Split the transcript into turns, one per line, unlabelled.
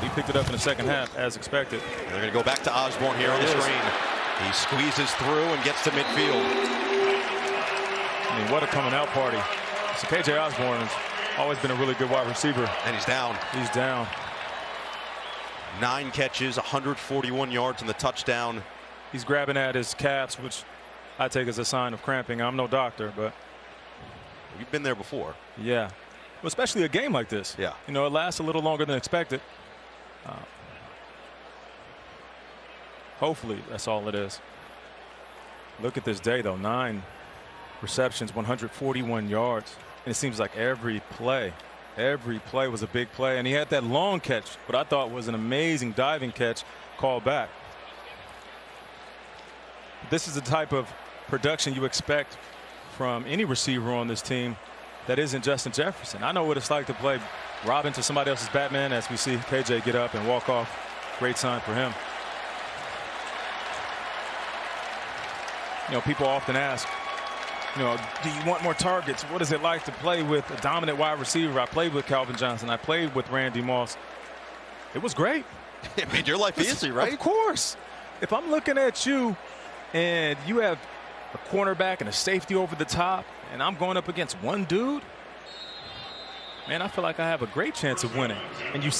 He picked it up in the second half as expected.
They're going to go back to Osborn here on the screen. He squeezes through and gets to midfield.
I mean, what a coming out party. So KJ Osborn has always been a really good wide receiver.
And he's down.
He's down.
Nine catches, 141 yards and the touchdown.
He's grabbing at his calves, which I take as a sign of cramping. I'm no doctor, but
You've been there before.
Yeah. Especially a game like this.
Yeah.
You know, it lasts a little longer than expected. Uh, hopefully, that's all it is. Look at this day, though. Nine receptions, 141 yards. And it seems like every play, every play was a big play. And he had that long catch, what I thought was an amazing diving catch called back. This is the type of production you expect from any receiver on this team that isn't Justin Jefferson. I know what it's like to play Robin to somebody else's Batman as we see KJ get up and walk off. Great sign for him. You know, people often ask, you know, do you want more targets? What is it like to play with a dominant wide receiver? I played with Calvin Johnson. I played with Randy Moss. It was great.
It made your life easy, right?
Of course. If I'm looking at you and you have a cornerback and a safety over the top, and I'm going up against one dude, man, I feel like I have a great chance of winning. And you